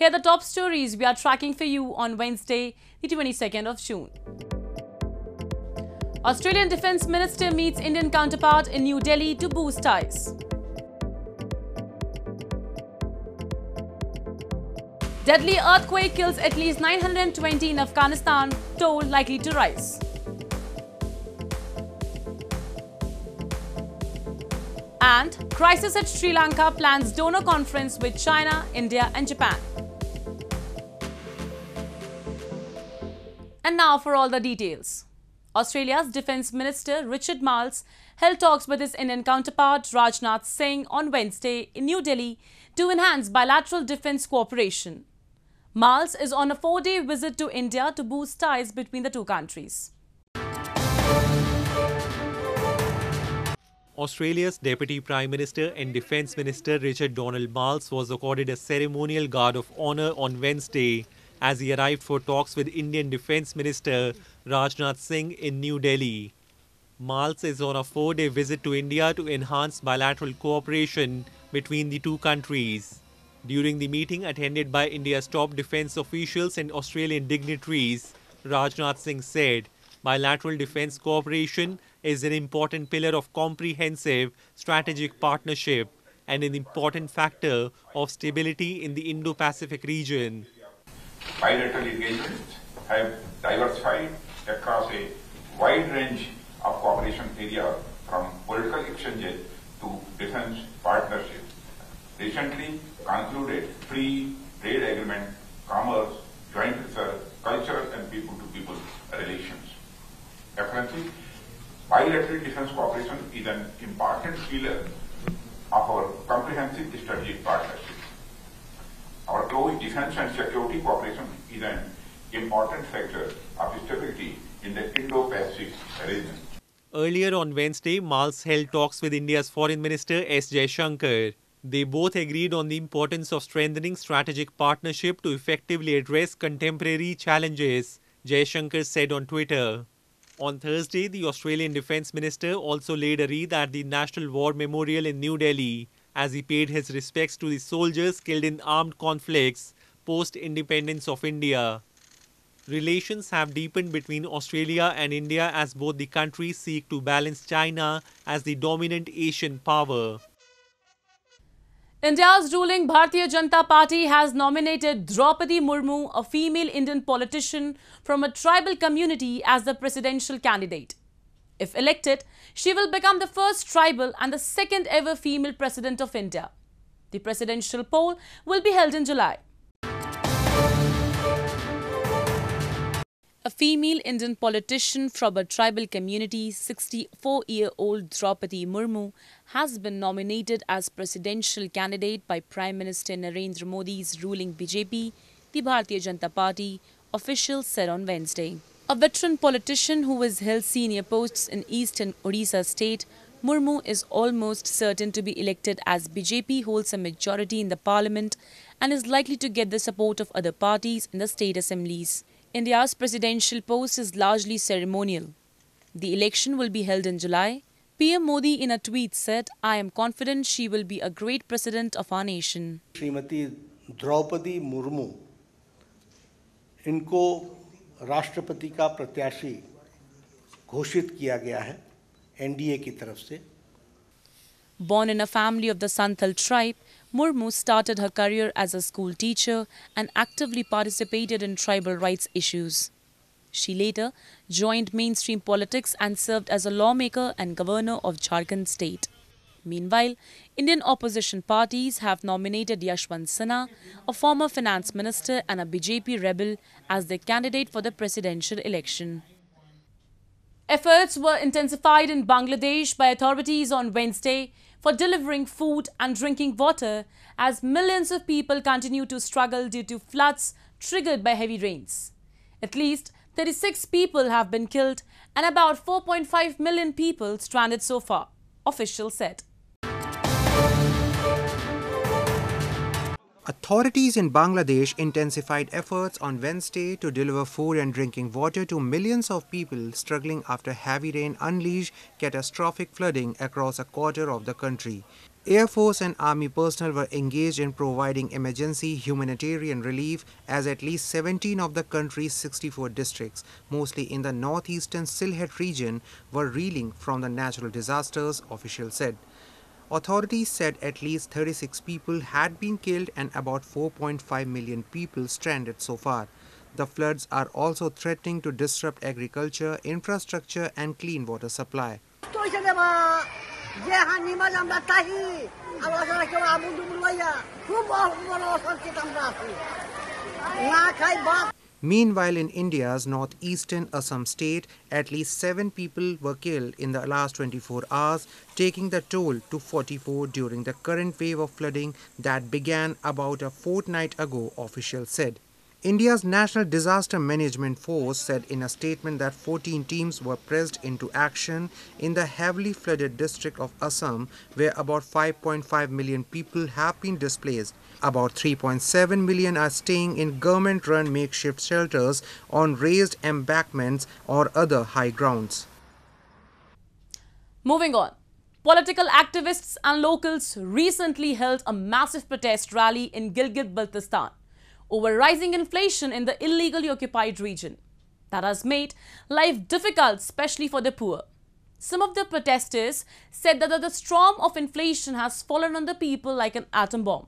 Here are the top stories we are tracking for you on Wednesday, the 22nd of June. Australian Defence Minister meets Indian counterpart in New Delhi to boost ties. Deadly earthquake kills at least 920 in Afghanistan, toll likely to rise. And crisis at Sri Lanka plans donor conference with China, India and Japan. And now for all the details. Australia's Defence Minister Richard Marles held talks with his Indian counterpart Rajnath Singh on Wednesday in New Delhi to enhance bilateral defence cooperation. Marles is on a four-day visit to India to boost ties between the two countries. Australia's Deputy Prime Minister and Defence Minister Richard Donald Marles was accorded a ceremonial guard of honour on Wednesday as he arrived for talks with Indian Defence Minister Rajnath Singh in New Delhi. Marles is on a four-day visit to India to enhance bilateral cooperation between the two countries. During the meeting attended by India's top defence officials and Australian dignitaries, Rajnath Singh said bilateral defence cooperation is an important pillar of comprehensive strategic partnership and an important factor of stability in the Indo-Pacific region. Bilateral engagements have diversified across a wide range of cooperation areas from political exchanges to defense partnership. Recently concluded free trade agreement, commerce, joint research, culture and people-to-people relations. Definitely, bilateral defense cooperation is an important pillar of our comprehensive strategic partnership. Defense and security cooperation is an important factor of stability in the Indo-Pacific region. Earlier on Wednesday, Marles held talks with India's Foreign Minister S. Jaishankar. They both agreed on the importance of strengthening strategic partnership to effectively address contemporary challenges, Jaishankar said on Twitter. On Thursday, the Australian Defence Minister also laid a wreath at the National War Memorial in New Delhi as he paid his respects to the soldiers killed in armed conflicts post independence of India. Relations have deepened between Australia and India as both the countries seek to balance China as the dominant Asian power. India's ruling Bharatiya Janata Party has nominated Draupadi Murmu, a female Indian politician from a tribal community, as the presidential candidate. If elected, she will become the first tribal and the second ever female president of India. The presidential poll will be held in July. A female Indian politician from a tribal community, 64-year-old Draupadi Murmu, has been nominated as presidential candidate by Prime Minister Narendra Modi's ruling BJP, the Bharatiya Janata Party, officials said on Wednesday. A veteran politician who has held senior posts in eastern Odisha state, Murmu is almost certain to be elected as BJP holds a majority in the parliament and is likely to get the support of other parties in the state assemblies. India's presidential post is largely ceremonial. The election will be held in July. PM Modi in a tweet said, I am confident she will be a great president of our nation. Shrimati Draupadi Murmu इनको राष्ट्रपति का प्रत्याशी घोषित किया गया है NDA की तरफ से Born in a family of the Santhal tribe, Murmu started her career as a school teacher and actively participated in tribal rights issues. She later joined mainstream politics and served as a lawmaker and governor of Jharkhand state. Meanwhile, Indian opposition parties have nominated Yashwant Sinha, a former finance minister and a BJP rebel, as their candidate for the presidential election. Efforts were intensified in Bangladesh by authorities on Wednesday for delivering food and drinking water as millions of people continue to struggle due to floods triggered by heavy rains. At least 36 people have been killed and about 4.5 million people stranded so far, officials said. Authorities in Bangladesh intensified efforts on Wednesday to deliver food and drinking water to millions of people struggling after heavy rain unleashed catastrophic flooding across a quarter of the country. Air Force and Army personnel were engaged in providing emergency humanitarian relief as at least 17 of the country's 64 districts, mostly in the northeastern Sylhet region, were reeling from the natural disasters, officials said. Authorities said at least 36 people had been killed and about 4.5 million people stranded so far. The floods are also threatening to disrupt agriculture, infrastructure, and clean water supply. Meanwhile, in India's northeastern Assam state, at least seven people were killed in the last 24 hours, taking the toll to 44 during the current wave of flooding that began about a fortnight ago, officials said. India's National Disaster Management Force said in a statement that 14 teams were pressed into action in the heavily flooded district of Assam, where about 5.5 million people have been displaced. About 3.7 million are staying in government run makeshift shelters on raised embankments or other high grounds. Moving on. Political activists and locals recently held a massive protest rally in Gilgit Baltistan over rising inflation in the illegally occupied region. That has made life difficult, especially for the poor. Some of the protesters said that the storm of inflation has fallen on the people like an atom bomb.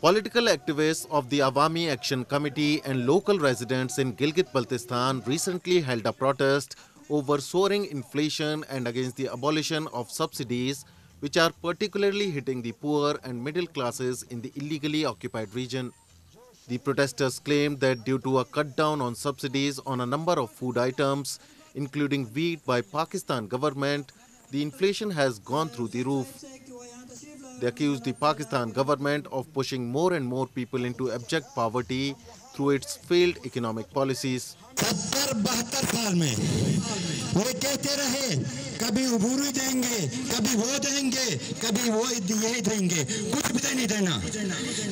Political activists of the Awami Action Committee and local residents in Gilgit-Baltistan recently held a protest over soaring inflation and against the abolition of subsidies which are particularly hitting the poor and middle classes in the illegally occupied region. The protesters claimed that due to a cut down on subsidies on a number of food items, including wheat by Pakistan government, the inflation has gone through the roof. They accused the Pakistan government of pushing more and more people into abject poverty through its failed economic policies. सत्तर बहत्तर साल रहे, कभी देंगे, कभी वो देंगे, कभी वो यही देंगे। कुछ भी नहीं देना।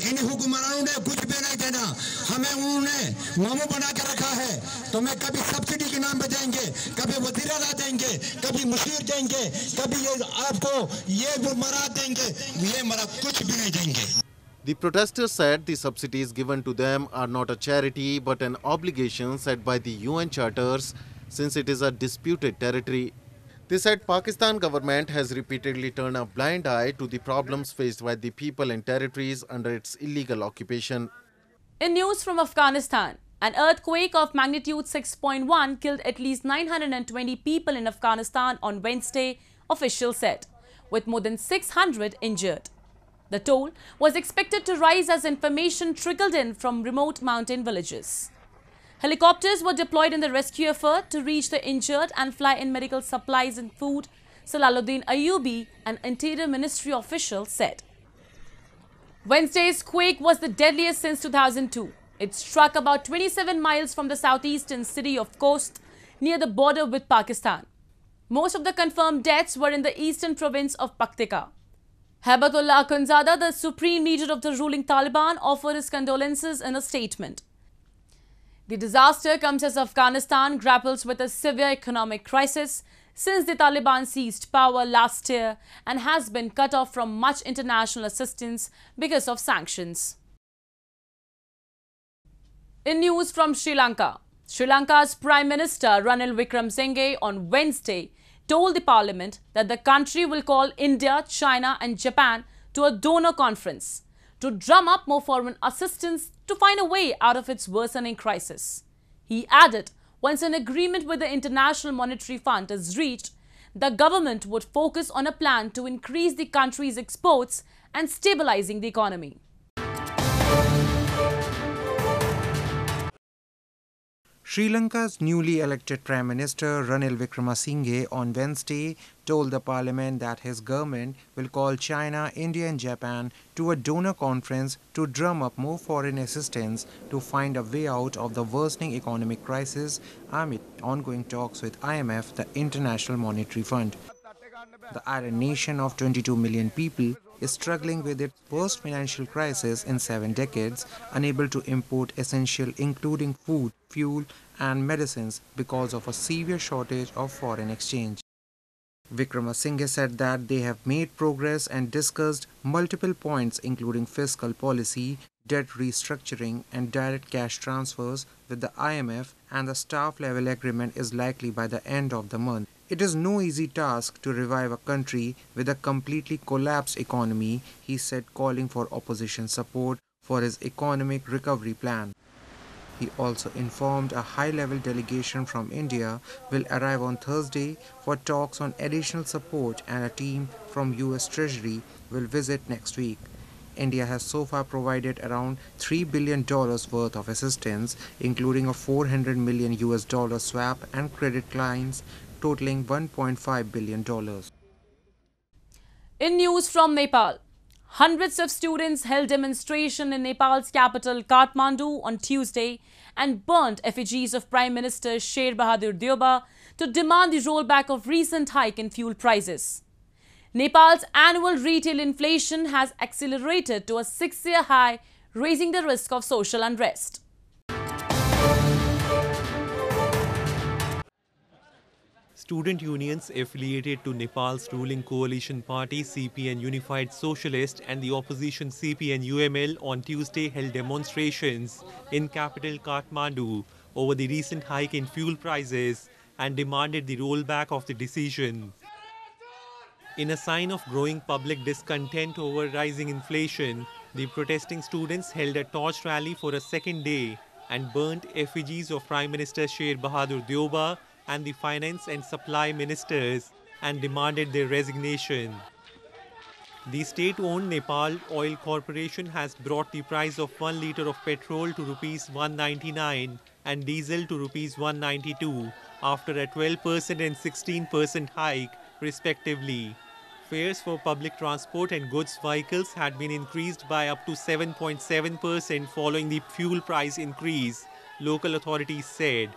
इन हुक्मरानों ने कुछ भी नहीं देना। हमें उन्होंने मामू बना के रखा है। तो मैं कभी सब्सिडी के नाम पे देंगे, कभी वजीरा देंगे, कभी मुशीर देंगे, कभी ये आपको ये मरा देंगे। ये मरा कुछ भी नहीं देंगे। The protesters said the subsidies given to them are not a charity but an obligation set by the UN charters since it is a disputed territory. They said Pakistan government has repeatedly turned a blind eye to the problems faced by the people and territories under its illegal occupation. In news from Afghanistan, an earthquake of magnitude 6.1 killed at least 920 people in Afghanistan on Wednesday, officials said, with more than 600 injured. The toll was expected to rise as information trickled in from remote mountain villages. Helicopters were deployed in the rescue effort to reach the injured and fly in medical supplies and food, Salahuddin Ayubi, an Interior Ministry official, said. Wednesday's quake was the deadliest since 2002. It struck about 27 miles from the southeastern city of Khost, near the border with Pakistan. Most of the confirmed deaths were in the eastern province of Paktika. Haibatullah Akhundzada, the supreme leader of the ruling Taliban, offered his condolences in a statement. The disaster comes as Afghanistan grapples with a severe economic crisis since the Taliban seized power last year and has been cut off from much international assistance because of sanctions. In news from Sri Lanka, Sri Lanka's Prime Minister Ranil Wickremesinghe on Wednesday told the parliament that the country will call India, China and Japan to a donor conference to drum up more foreign assistance to find a way out of its worsening crisis. He added, once an agreement with the International Monetary Fund is reached, the government would focus on a plan to increase the country's exports and stabilizing the economy. Sri Lanka's newly elected Prime Minister Ranil Wickremesinghe on Wednesday told the parliament that his government will call China, India and Japan to a donor conference to drum up more foreign assistance to find a way out of the worsening economic crisis amid ongoing talks with IMF, the International Monetary Fund. The island nation of 22 million people struggling with its worst financial crisis in seven decades, unable to import essential including food, fuel and medicines because of a severe shortage of foreign exchange. Wickremesinghe said that they have made progress and discussed multiple points including fiscal policy, debt restructuring and direct cash transfers with the IMF and the staff level agreement is likely by the end of the month. It is no easy task to revive a country with a completely collapsed economy, he said, calling for opposition support for his economic recovery plan. He also informed a high level delegation from India will arrive on Thursday for talks on additional support, and a team from US Treasury will visit next week. India has so far provided around $3 billion worth of assistance, including a 400 million US dollar swap and credit lines totaling $1.5 billion. In news from Nepal, hundreds of students held demonstration in Nepal's capital Kathmandu on Tuesday and burnt effigies of Prime Minister Sher Bahadur Deuba to demand the rollback of recent hike in fuel prices. Nepal's annual retail inflation has accelerated to a six-year high, raising the risk of social unrest. Student unions affiliated to Nepal's ruling coalition party CPN Unified Socialist and the opposition CPN UML on Tuesday held demonstrations in capital Kathmandu over the recent hike in fuel prices and demanded the rollback of the decision. In a sign of growing public discontent over rising inflation, the protesting students held a torch rally for a second day and burnt effigies of Prime Minister Sher Bahadur Deuba and the finance and supply ministers and demanded their resignation. The state-owned Nepal Oil Corporation has brought the price of 1 litre of petrol to rupees 199 and diesel to rupees 192 after a 12% and 16% hike respectively. Fares for public transport and goods vehicles had been increased by up to 7.7% following the fuel price increase, local authorities said.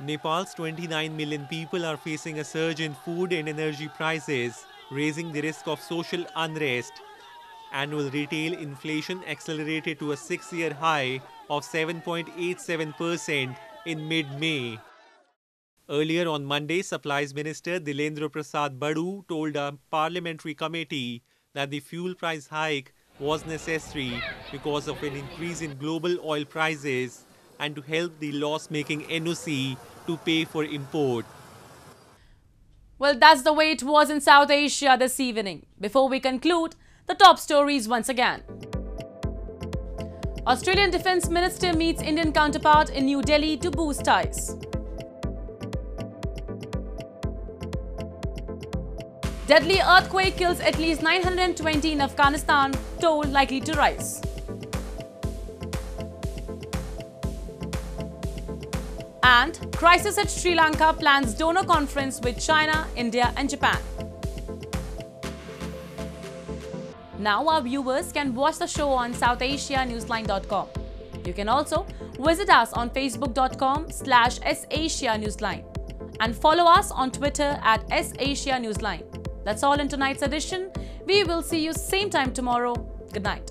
Nepal's 29 million people are facing a surge in food and energy prices, raising the risk of social unrest. Annual retail inflation accelerated to a six year high of 7.87% in mid May. Earlier on Monday, Supplies Minister Dilendra Prasad Badu told a parliamentary committee that the fuel price hike was necessary because of an increase in global oil prices and to help the loss-making NOC to pay for import. Well, that's the way it was in South Asia this evening. Before we conclude, the top stories once again. Australian Defence Minister meets Indian counterpart in New Delhi to boost ties. Deadly earthquake kills at least 920 in Afghanistan, toll likely to rise. And crisis at Sri Lanka plans donor conference with China, India and Japan. Now our viewers can watch the show on SouthAsiaNewsline.com. You can also visit us on Facebook.com slash SAsiaNewsline and follow us on Twitter at SAsiaNewsline. That's all in tonight's edition. We will see you same time tomorrow. Good night.